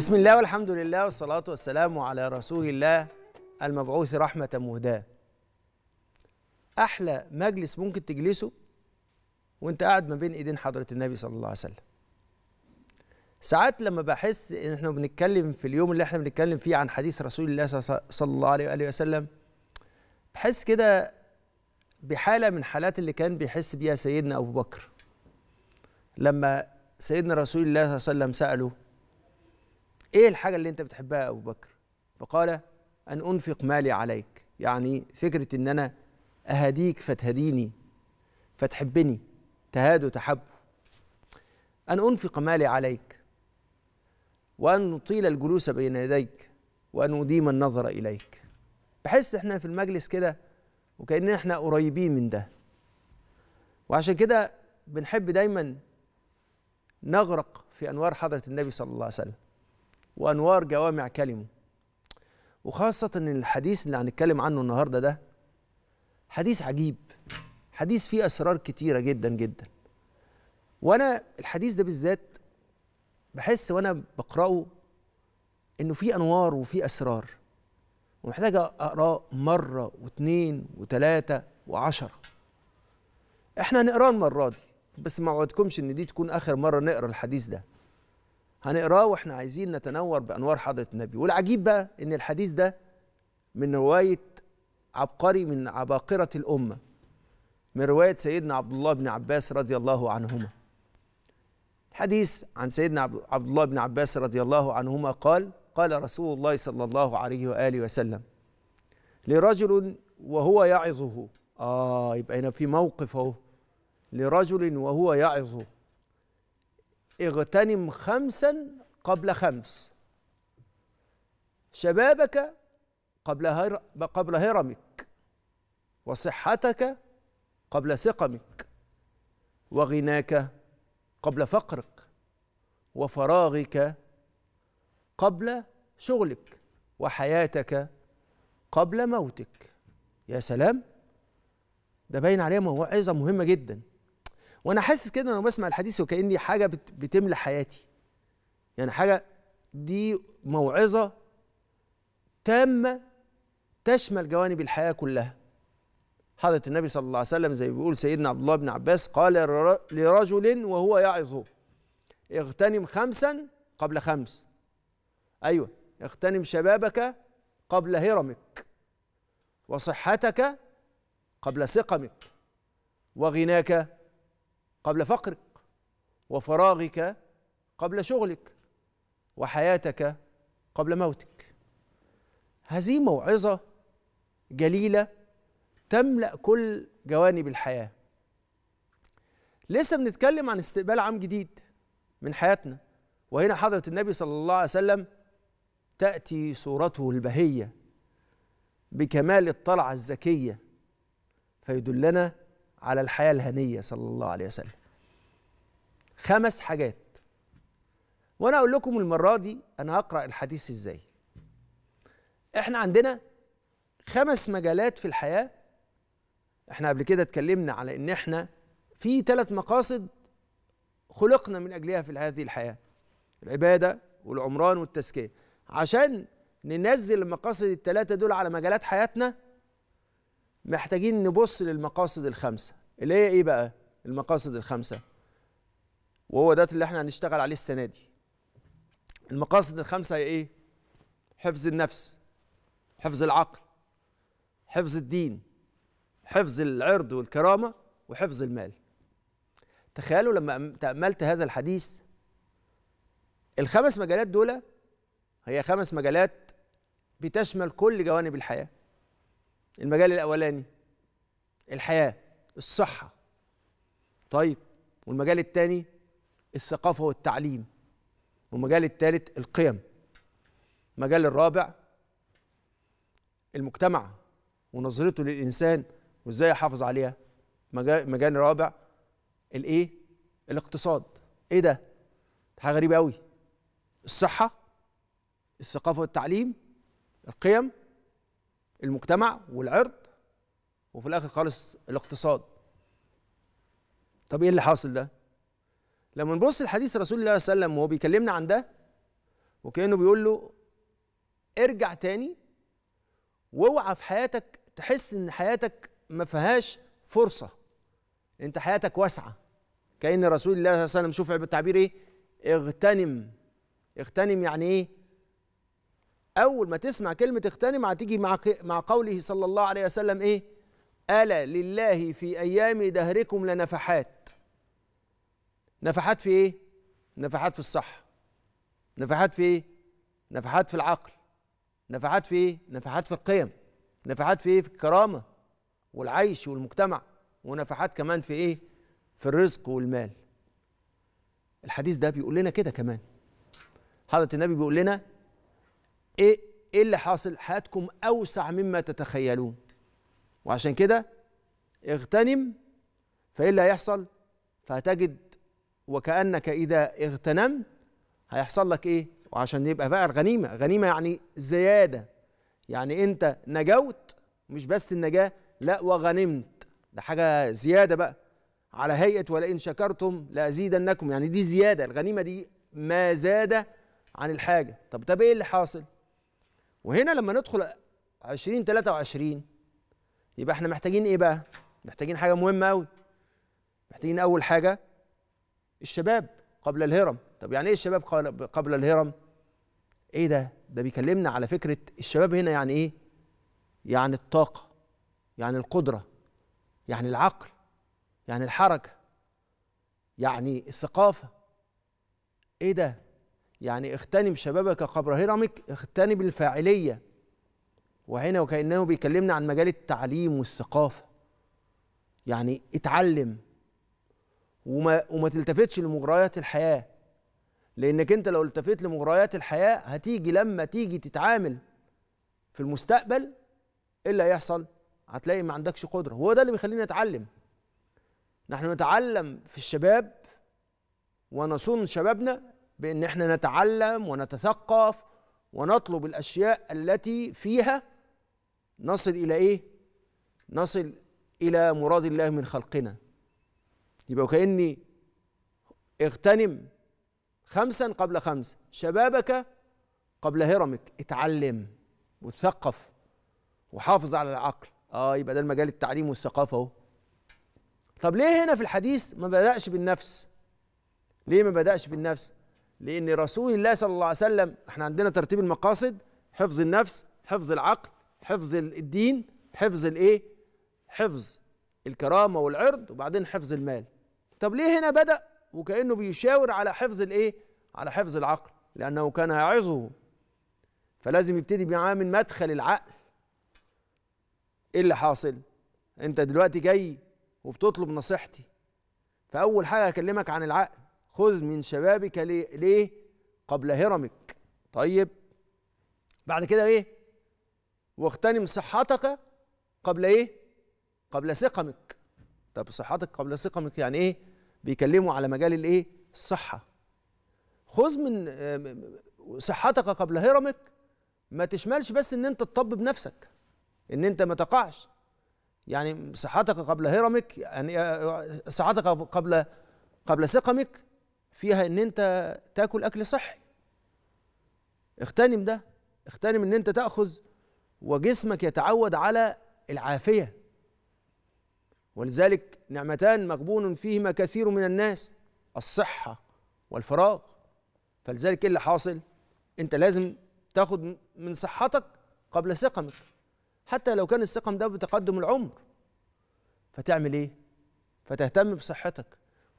بسم الله والحمد لله والصلاة والسلام على رسول الله المبعوث رحمة مهداة. أحلى مجلس ممكن تجلسه وأنت قاعد ما بين إيدين حضرة النبي صلى الله عليه وسلم. ساعات لما بحس إن إحنا بنتكلم في اليوم اللي إحنا بنتكلم فيه عن حديث رسول الله صلى الله عليه وآله وسلم بحس كده بحالة من حالات اللي كان بيحس بيها سيدنا أبو بكر. لما سيدنا رسول الله صلى الله عليه وسلم سأله إيه الحاجة اللي أنت بتحبها يا أبو بكر؟ فقال أن أنفق مالي عليك. يعني فكرة إن أنا أهديك فتهديني فتحبني تهاد وتحب. أن أنفق مالي عليك وأن نطيل الجلوس بين يديك وأن أديم النظر إليك. بحس إحنا في المجلس كده وكأننا إحنا قريبين من ده. وعشان كده بنحب دايما نغرق في أنوار حضرة النبي صلى الله عليه وسلم. وأنوار جوامع كلمة. وخاصة إن الحديث اللي هنتكلم عنه النهارده ده حديث عجيب. حديث فيه أسرار كتيرة جدا جدا. وأنا الحديث ده بالذات بحس وأنا بقرأه إنه فيه أنوار وفيه أسرار. ومحتاج اقراه مرة واثنين وثلاثة وعشرة. إحنا هنقراه المرة دي بس ما اوعدكمش إن دي تكون آخر مرة نقرأ الحديث ده. هنقراه وإحنا عايزين نتنور بأنوار حضرة النبي. والعجيب بقى إن الحديث ده من رواية عبقري من عباقرة الأمة من رواية سيدنا عبد الله بن عباس رضي الله عنهما. الحديث عن سيدنا عبد الله بن عباس رضي الله عنهما قال قال رسول الله صلى الله عليه وآله وسلم لرجل وهو يعظه. آه يبقى هنا في موقف أهو. لرجل وهو يعظه. اغتنم خمسا قبل خمس. شبابك قبل هر... قبل هرمك وصحتك قبل سقمك وغناك قبل فقرك وفراغك قبل شغلك وحياتك قبل موتك. يا سلام! ده باين عليها موعظه مهمة جدا. وأنا حاسس كده وأنا بسمع الحديث وكأني حاجة بتملى حياتي. يعني حاجة دي موعظة تامة تشمل جوانب الحياة كلها. حضرة النبي صلى الله عليه وسلم زي بيقول سيدنا عبد الله بن عباس قال لرجل وهو يعظه اغتنم خمسا قبل خمس. أيوه اغتنم شبابك قبل هرمك وصحتك قبل سقمك وغناك قبل فقرك وفراغك قبل شغلك وحياتك قبل موتك. هذه موعظة جليلة تملأ كل جوانب الحياة. لسه بنتكلم عن استقبال عام جديد من حياتنا وهنا حضرة النبي صلى الله عليه وسلم تأتي صورته البهية بكمال الطلعة الزكية فيدلنا على الحياة الهنية صلى الله عليه وسلم. خمس حاجات. وأنا أقول لكم المرة دي أنا هقرأ الحديث إزاي. إحنا عندنا خمس مجالات في الحياة. إحنا قبل كده اتكلمنا على إن إحنا في ثلاث مقاصد خلقنا من أجلها في هذه الحياة. العبادة والعمران والتزكية. عشان ننزل المقاصد الثلاثة دول على مجالات حياتنا محتاجين نبص للمقاصد الخمسة. اللي هي إيه بقى؟ المقاصد الخمسة. وهو ده اللي إحنا هنشتغل عليه السنة دي. المقاصد الخمسة هي إيه؟ حفظ النفس حفظ العقل حفظ الدين حفظ العرض والكرامة وحفظ المال. تخيلوا لما تأملت هذا الحديث. الخمس مجالات دول هي خمس مجالات بتشمل كل جوانب الحياة. المجال الأولاني الحياة الصحة. طيب والمجال الثاني الثقافة والتعليم. والمجال الثالث القيم. المجال الرابع المجتمع ونظرته للإنسان وإزاي يحافظ عليها. مجال رابع الإيه؟ الاقتصاد. إيه ده؟ حاجة غريبة قوي الصحة الثقافة والتعليم القيم المجتمع والعرض وفي الآخر خالص الاقتصاد. طب إيه اللي حاصل ده؟ لما نبص لحديث رسول الله صلى الله عليه وسلم وهو بيكلمنا عن ده وكأنه بيقول له ارجع تاني وأوعى في حياتك تحس إن حياتك ما فيهاش فرصة. أنت حياتك واسعة. كأن رسول الله صلى الله عليه وسلم شوف التعبير إيه؟ اغتنم. اغتنم يعني إيه؟ أول ما تسمع كلمة اغتنم هتيجي مع مع قوله صلى الله عليه وسلم إيه؟ ألا لله في أيام دهركم لنفحات. نفحات في إيه؟ نفحات في الصحة. نفحات في إيه؟ نفحات في العقل. نفحات في إيه؟ نفحات في القيم. نفحات في إيه؟ في الكرامة والعيش والمجتمع. ونفحات كمان في إيه؟ في الرزق والمال. الحديث ده بيقول لنا كده كمان. حضرة النبي بيقول لنا إيه إيه اللي حاصل؟ حياتكم أوسع مما تتخيلون. وعشان كده اغتنم فإيه اللي هيحصل؟ فهتجد وكأنك إذا اغتنمت هيحصل لك إيه؟ وعشان يبقى بقى الغنيمة. غنيمة يعني زيادة. يعني أنت نجوت مش بس النجاة لا وغنمت. ده حاجة زيادة بقى. على هيئة ولئن شكرتم لأزيدنكم. يعني دي زيادة. الغنيمة دي ما زاد عن الحاجة. طب طب إيه اللي حاصل؟ وهنا لما ندخل 2023 يبقى إحنا محتاجين إيه بقى؟ محتاجين حاجة مهمة قوي محتاجين أول حاجة الشباب قبل الهرم. طب يعني إيه الشباب قبل الهرم؟ إيه ده؟ ده بيكلمنا على فكرة الشباب هنا يعني إيه؟ يعني الطاقة يعني القدرة يعني العقل يعني الحركة يعني الثقافة. إيه ده؟ يعني اغتنم شبابك قبل هرمك اغتنم الفاعلية. وهنا وكأنه بيكلمنا عن مجال التعليم والثقافة. يعني اتعلم. وما وما تلتفتش لمغريات الحياة. لأنك أنت لو التفت لمغريات الحياة هتيجي لما تيجي تتعامل في المستقبل إيه اللي هيحصل هتلاقي ما عندكش قدرة. هو ده اللي بيخلينا نتعلم. نحن نتعلم في الشباب ونصون شبابنا بان إحنا نتعلم ونتثقف ونطلب الاشياء التي فيها نصل إلى إيه؟ نصل إلى مراد الله من خلقنا. يبقى وكأني اغتنم خمسا قبل خمس. شبابك قبل هرمك. اتعلم وتثقف وحافظ على العقل. آه يبقى ده المجال التعليم والثقافة أهو. طب ليه هنا في الحديث ما بدأش بالنفس؟ ليه ما بدأش بالنفس؟ لأن رسول الله صلى الله عليه وسلم إحنا عندنا ترتيب المقاصد حفظ النفس حفظ العقل حفظ الدين حفظ الايه؟ حفظ الكرامة والعرض وبعدين حفظ المال. طب ليه هنا بدأ؟ وكأنه بيشاور على حفظ الايه؟ على حفظ العقل لأنه كان يعظه. فلازم يبتدي معاه من مدخل العقل. إيه اللي حاصل؟ أنت دلوقتي جاي وبتطلب نصيحتي. فأول حاجة أكلمك عن العقل. خذ من شبابك ليه؟ قبل هرمك. طيب. بعد كده إيه؟ واغتنم صحتك قبل إيه؟ قبل سقمك. طب صحتك قبل سقمك يعني إيه؟ بيكلموا على مجال الإيه؟ الصحة. خذ من صحتك قبل هرمك. ما تشملش بس إن أنت تطبب نفسك. إن أنت ما تقعش. يعني صحتك قبل هرمك يعني صحتك قبل قبل سقمك فيها إن أنت تاكل أكل صحي. اغتنم ده اغتنم إن أنت تأخذ وجسمك يتعود على العافية. ولذلك نعمتان مغبون فيهما كثير من الناس الصحة والفراغ. فلذلك إيه اللي حاصل؟ أنت لازم تاخد من صحتك قبل سقمك. حتى لو كان السقم ده بتقدم العمر. فتعمل إيه؟ فتهتم بصحتك.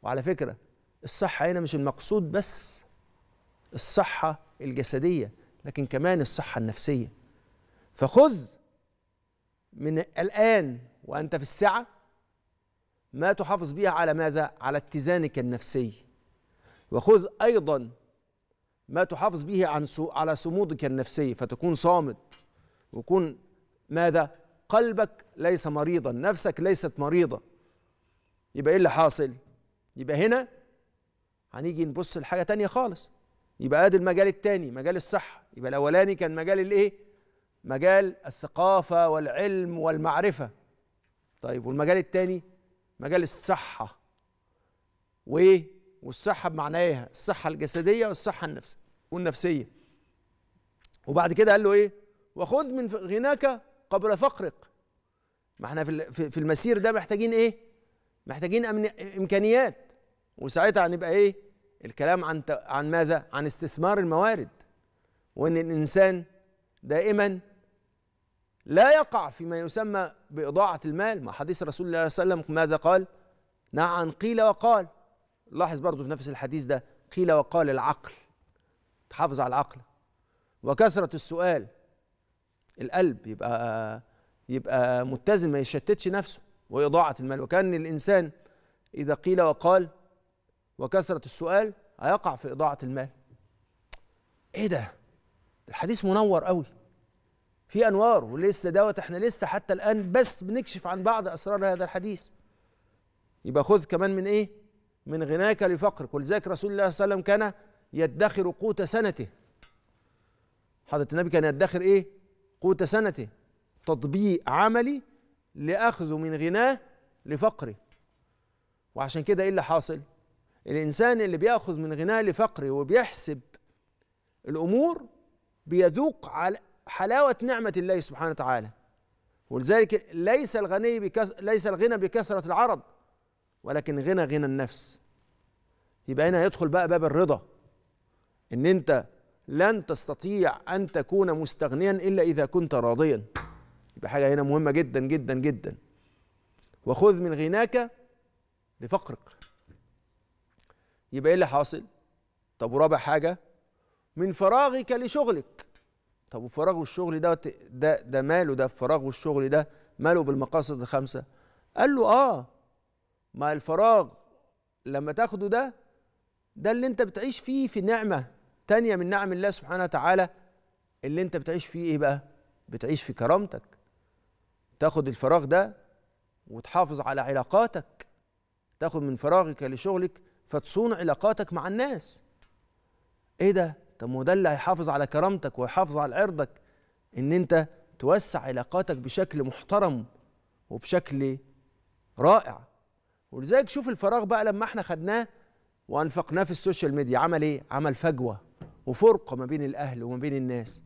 وعلى فكرة الصحة هنا مش المقصود بس الصحة الجسدية لكن كمان الصحة النفسية. فخذ من الآن وأنت في السعه ما تحافظ بها على ماذا؟ على اتزانك النفسي. وخذ أيضا ما تحافظ به عن على صمودك النفسي فتكون صامد ويكون ماذا؟ قلبك ليس مريضا نفسك ليست مريضة. يبقى إيه اللي حاصل؟ يبقى هنا هنيجي نبص لحاجة تانية خالص. يبقى ادي المجال التاني مجال الصحة. يبقى الأولاني كان مجال الإيه؟ مجال الثقافة والعلم والمعرفة. طيب والمجال التاني؟ مجال الصحة. وإيه؟ والصحة بمعناها الصحة الجسدية والصحة النفس والنفسية. وبعد كده قال له إيه؟ وخذ من غناك قبل فقرك. ما إحنا في المسير ده محتاجين إيه؟ محتاجين إمكانيات. وساعتها هنبقى إيه؟ الكلام عن عن ماذا؟ عن استثمار الموارد. وإن الإنسان دائما لا يقع فيما يسمى بإضاعة المال. ما حديث رسول الله صلى الله عليه وسلم ماذا قال؟ نعم قيل وقال. لاحظ برضو في نفس الحديث ده قيل وقال العقل. تحافظ على العقل. وكثرة السؤال. القلب يبقى يبقى متزن ما يشتتش نفسه. وإضاعة المال. وكأن الإنسان إذا قيل وقال وكثرة السؤال هيقع في إضاعة المال. إيه ده؟ الحديث منور قوي في أنوار ولسه دوت إحنا لسه حتى الآن بس بنكشف عن بعض أسرار هذا الحديث. يبقى خذ كمان من إيه؟ من غناك لفقرك. ولذلك رسول الله صلى الله عليه وسلم كان يدخر قوت سنته. حضرة النبي كان يدخر إيه؟ قوت سنته. تطبيق عملي لأخذه من غناه لفقره. وعشان كده إيه اللي حاصل؟ الإنسان اللي بيأخذ من غناه لفقره وبيحسب الأمور بيذوق على حلاوة نعمة الله سبحانه وتعالى. ولذلك ليس الغني بكث... ليس الغنى بكثرة العرض ولكن غنى غنى النفس. يبقى هنا يدخل بقى باب الرضا. إن أنت لن تستطيع أن تكون مستغنيا إلا إذا كنت راضيا. يبقى حاجة هنا مهمة جدا جدا جدا. وخذ من غناك لفقرك. يبقى إيه اللي حاصل؟ طب ورابع حاجة من فراغك لشغلك. طب وفراغ الشغل ده ده ده ماله ده؟ فراغ الشغل ده ماله بالمقاصد الخمسة؟ قال له آه. ما الفراغ لما تاخده ده ده اللي أنت بتعيش فيه في نعمة تانية من نعم الله سبحانه وتعالى. اللي أنت بتعيش فيه إيه بقى؟ بتعيش في كرامتك. تاخد الفراغ ده وتحافظ على علاقاتك. تاخد من فراغك لشغلك فتصون علاقاتك مع الناس. إيه ده؟ طب ما ده اللي هيحافظ على كرامتك ويحافظ على عرضك إن أنت توسع علاقاتك بشكل محترم وبشكل رائع. ولذلك شوف الفراغ بقى لما إحنا خدناه وأنفقناه في ال social media. عمل إيه؟ عمل فجوة وفرقة ما بين الأهل وما بين الناس.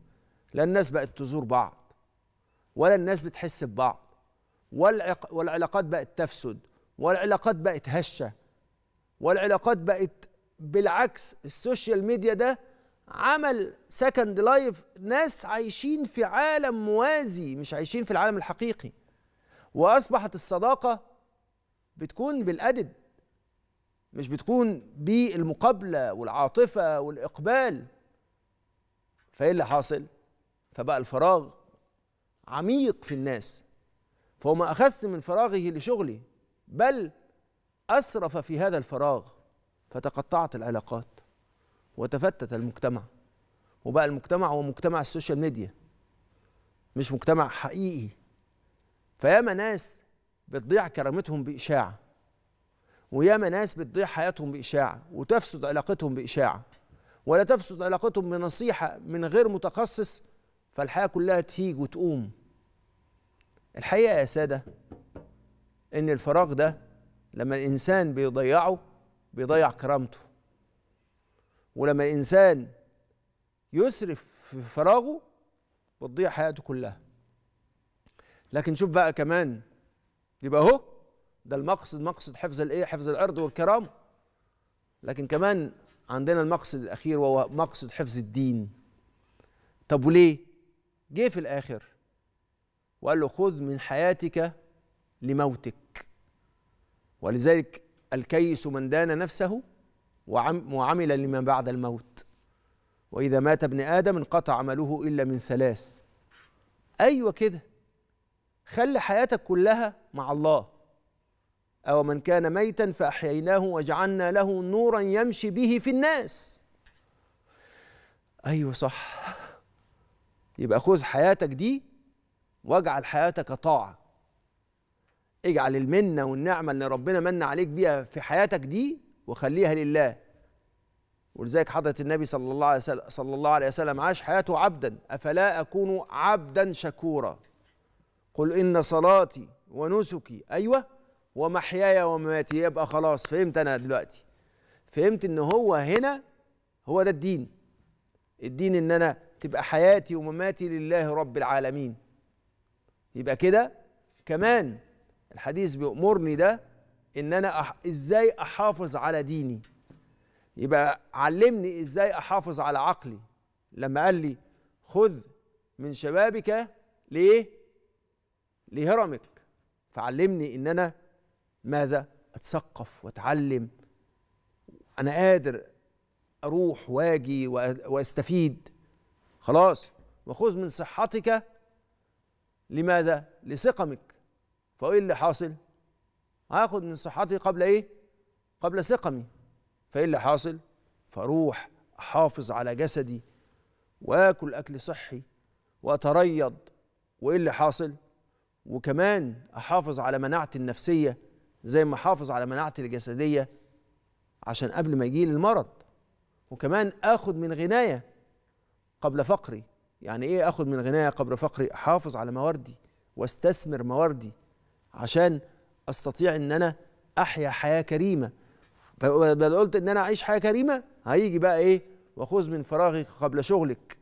لا الناس بقت تزور بعض ولا الناس بتحس ببعض والعلاقات بقت تفسد والعلاقات بقت هشة. والعلاقات بقت بالعكس. ال social media ده عمل second life ناس عايشين في عالم موازي مش عايشين في العالم الحقيقي. وأصبحت الصداقة بتكون بال add مش بتكون بالمقابلة والعاطفة والإقبال. فإيه اللي حاصل؟ فبقى الفراغ عميق في الناس. فهو ما اخذت من فراغه لشغله بل أسرف في هذا الفراغ فتقطعت العلاقات وتفتت المجتمع. وبقى المجتمع هو مجتمع السوشيال ميديا مش مجتمع حقيقي. فياما ناس بتضيع كرامتهم بإشاعة وياما ناس بتضيع حياتهم بإشاعة وتفسد علاقتهم بإشاعة. ولا تفسد علاقتهم بنصيحة من غير متخصص فالحياة كلها تهيج وتقوم. الحقيقة يا سادة إن الفراغ ده لما الإنسان بيضيعه بيضيع كرامته. ولما الإنسان يسرف في فراغه بتضيع حياته كلها. لكن شوف بقى كمان يبقى أهو ده المقصد مقصد حفظ الإيه؟ حفظ الأرض والكرامه لكن كمان عندنا المقصد الأخير وهو مقصد حفظ الدين. طب وليه؟ جه في الآخر وقال له خذ من حياتك لموتك. ولذلك الكيس من دان نفسه وعمل لما بعد الموت. وإذا مات ابن آدم انقطع عمله إلا من ثلاث. أيوه كده. خلي حياتك كلها مع الله. أو من كان ميتا فأحييناه وجعلنا له نورا يمشي به في الناس. أيوة صح. يبقى خذ حياتك دي واجعل حياتك طاعة. اجعل المنة والنعمة اللي ربنا من عليك بيها في حياتك دي وخليها لله. ولذلك حضرة النبي صلى الله عليه وسلم صلى الله عليه وسلم عاش حياته عبدا أفلا أكون عبدا شكورا. قل إن صلاتي ونسكي أيوة ومحياي ومماتي يبقى خلاص فهمت أنا دلوقتي. فهمت إن هو هنا هو ده الدين. الدين إن أنا تبقى حياتي ومماتي لله رب العالمين. يبقى كده؟ كمان الحديث بيأمرني ده إن أنا أح... إزاي أحافظ على ديني. يبقى علمني إزاي أحافظ على عقلي. لما قال لي خذ من شبابك ليه لهرمك. فعلمني إن أنا ماذا؟ أتثقف وأتعلم. أنا قادر أروح وآجي وأستفيد. خلاص. وخذ من صحتك لماذا؟ لسقمك. فايه اللي حاصل؟ هاخد من صحتي قبل إيه؟ قبل سقمي. فايه اللي حاصل؟ فاروح أحافظ على جسدي وآكل أكل صحي وأتريض. وإيه اللي حاصل؟ وكمان أحافظ على مناعتي النفسية زي ما أحافظ على مناعتي الجسدية عشان قبل ما يجيلي المرض. وكمان آخد من غناية قبل فقري. يعني إيه آخد من غناية قبل فقري؟ أحافظ على مواردي واستثمر مواردي. عشان أستطيع إن أنا أحيا حياة كريمة. بدل قلت إن أنا أعيش حياة كريمة هيجي بقى إيه؟ وخذ من فراغك قبل شغلك.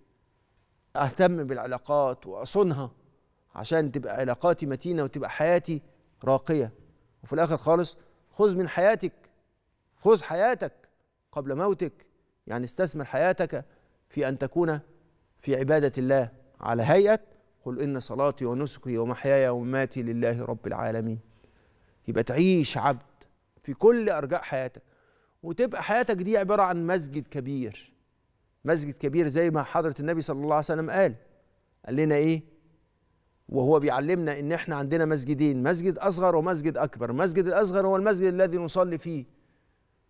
أهتم بالعلاقات وأصونها عشان تبقى علاقاتي متينة وتبقى حياتي راقية. وفي الآخر خالص خذ من حياتك. خذ حياتك قبل موتك. يعني استثمر حياتك في أن تكون في عبادة الله على هيئة قل إن صلاتي ونسكي ومحياي ومماتي لله رب العالمين. يبقى تعيش عبد في كل أرجاء حياتك. وتبقى حياتك دي عبارة عن مسجد كبير. مسجد كبير زي ما حضرة النبي صلى الله عليه وسلم قال. قال لنا إيه؟ وهو بيعلمنا إن إحنا عندنا مسجدين مسجد أصغر ومسجد أكبر. المسجد الأصغر هو المسجد الذي نصلي فيه.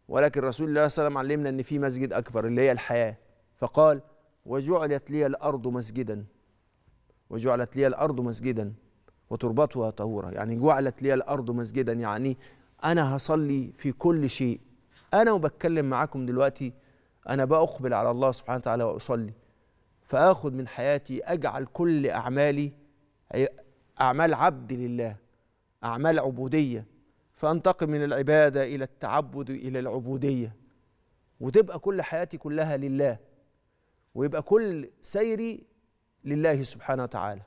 ولكن رسول الله صلى الله عليه وسلم علمنا إن في مسجد أكبر اللي هي الحياة. فقال وجعلت لي الأرض مسجدا. وجعلت لي الأرض مسجدا وتربتها طهورا. يعني جعلت لي الأرض مسجدا يعني أنا هصلي في كل شيء. أنا وبتكلم معاكم دلوقتي أنا بأقبل على الله سبحانه وتعالى وأصلي. فآخذ من حياتي أجعل كل أعمالي أعمال عبد لله أعمال عبودية. فانتقل من العبادة إلى التعبد إلى العبودية. وتبقى كل حياتي كلها لله. ويبقى كل سيري لله سبحانه وتعالى.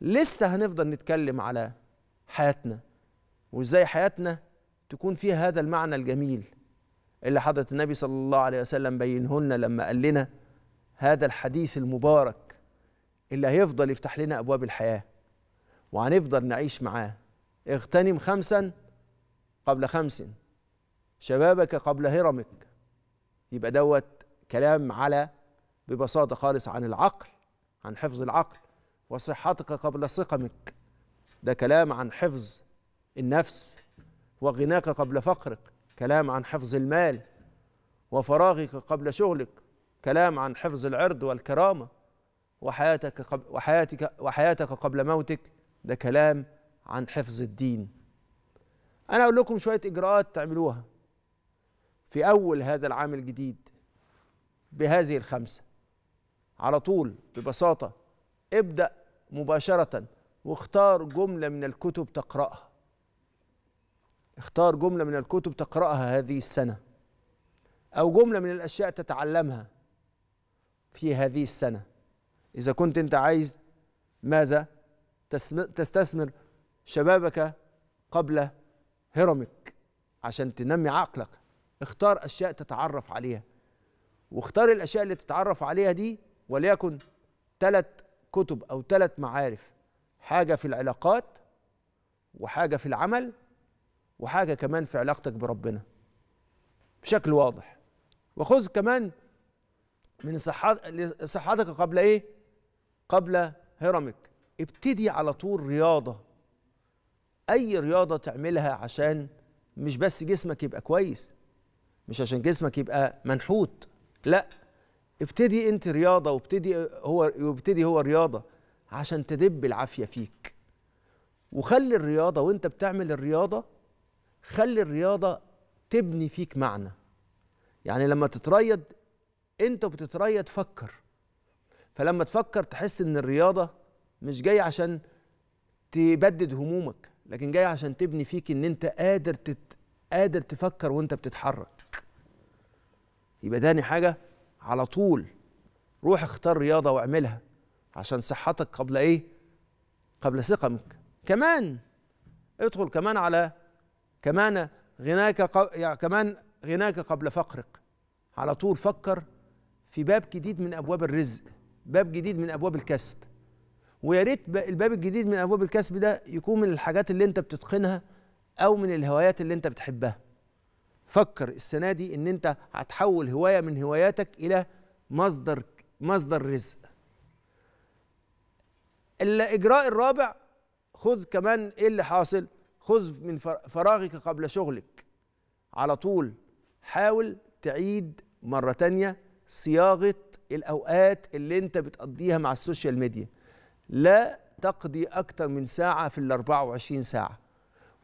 لسه هنفضل نتكلم على حياتنا وإزاي حياتنا تكون فيها هذا المعنى الجميل اللي حضرة النبي صلى الله عليه وسلم بينه لنا لما قال لنا هذا الحديث المبارك اللي هيفضل يفتح لنا أبواب الحياة وهنفضل نعيش معاه. اغتنم خمسا قبل خمس. شبابك قبل هرمك. يبقى دوت كلام على ببساطة خالص عن العقل عن حفظ العقل وصحتك قبل سقمك ده كلام عن حفظ النفس وغناك قبل فقرك. كلام عن حفظ المال وفراغك قبل شغلك. كلام عن حفظ العرض والكرامة وحياتك قبل وحياتك وحياتك قبل موتك. ده كلام عن حفظ الدين. أنا أقول لكم شوية إجراءات تعملوها في أول هذا العام الجديد بهذه الخمسة. على طول ببساطة. ابدأ مباشرة واختار جملة من الكتب تقرأها. اختار جملة من الكتب تقرأها هذه السنة. أو جملة من الأشياء تتعلمها في هذه السنة. إذا كنت أنت عايز ماذا؟ تستثمر شبابك قبل هرمك عشان تنمي عقلك. اختار أشياء تتعرف عليها. واختار الأشياء اللي تتعرف عليها دي وليكن ثلاث كتب أو ثلاث معارف حاجة في العلاقات وحاجة في العمل وحاجة كمان في علاقتك بربنا بشكل واضح. وخذ كمان من صحتك قبل إيه؟ قبل هرمك. ابتدي على طول رياضة. أي رياضة تعملها عشان مش بس جسمك يبقى كويس مش عشان جسمك يبقى منحوت لأ. ابتدي انت رياضة وابتدي هو وابتدي هو رياضة عشان تدب العافية فيك. وخلي الرياضة وانت بتعمل الرياضة خلي الرياضة تبني فيك معنى. يعني لما تتريض انت بتتريض فكر. فلما تفكر تحس ان الرياضة مش جاية عشان تبدد همومك لكن جاية عشان تبني فيك ان انت قادر تت... قادر تفكر وانت بتتحرك. يبقى داني حاجة على طول روح اختار رياضة واعملها عشان صحتك قبل إيه؟ قبل سقمك كمان ادخل كمان على كمان غناك قب... يعني كمان غناك قبل فقرك. على طول فكر في باب جديد من أبواب الرزق باب جديد من أبواب الكسب. ويا ريت الباب الجديد من أبواب الكسب ده يكون من الحاجات اللي أنت بتتقنها أو من الهوايات اللي أنت بتحبها. فكر السنة دي إن أنت هتحول هواية من هواياتك إلى مصدر مصدر رزق. الاجراء الرابع خذ كمان إيه اللي حاصل؟ خذ من فر- فراغك قبل شغلك. على طول حاول تعيد مرة تانية صياغة الأوقات اللي أنت بتقضيها مع ال social media. لا تقضي أكتر من ساعة في ال 24 ساعة.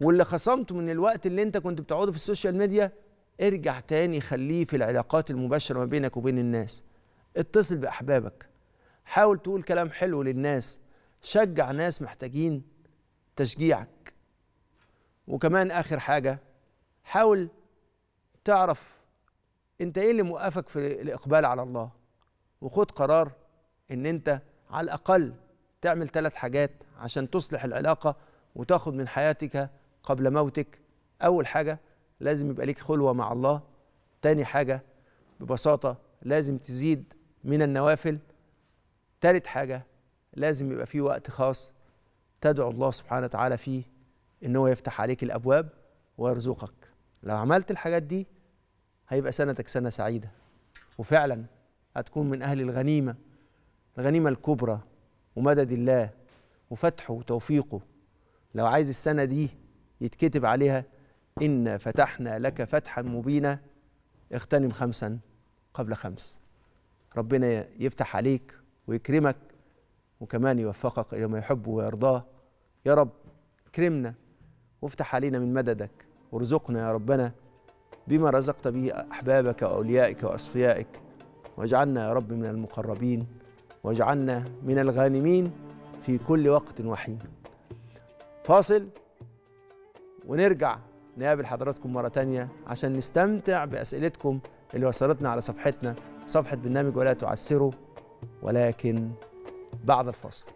واللي خصمته من الوقت اللي أنت كنت بتقعده في ال social media ارجع تاني خليه في العلاقات المباشرة ما بينك وبين الناس. اتصل بأحبابك. حاول تقول كلام حلو للناس. شجع ناس محتاجين تشجيعك. وكمان آخر حاجة حاول تعرف انت إيه اللي موقفك في الإقبال على الله. وخد قرار ان انت على الأقل تعمل ثلاث حاجات عشان تصلح العلاقة وتاخد من حياتك قبل موتك. أول حاجة لازم يبقى ليك خلوة مع الله. تاني حاجة ببساطة لازم تزيد من النوافل. تالت حاجة لازم يبقى في وقت خاص تدعو الله سبحانه وتعالى فيه إن هو يفتح عليك الأبواب ويرزقك. لو عملت الحاجات دي هيبقى سنتك سنة سعيدة. وفعلا هتكون من أهل الغنيمة الغنيمة الكبرى ومدد الله وفتحه وتوفيقه. لو عايز السنة دي يتكتب عليها إن فتحنا لك فتحا مبينا اغتنم خمسا قبل خمس. ربنا يفتح عليك ويكرمك وكمان يوفقك إلى ما يحبه ويرضاه. يا رب كرمنا وافتح علينا من مددك وارزقنا يا ربنا بما رزقت به أحبابك وأوليائك وأصفيائك. واجعلنا يا رب من المقربين واجعلنا من الغانمين في كل وقت وحين. فاصل. ونرجع نقابل حضراتكم مرة تانية عشان نستمتع بأسئلتكم اللي وصلتنا على صفحتنا صفحة برنامج ولا تعسروا ولكن بعد الفاصل.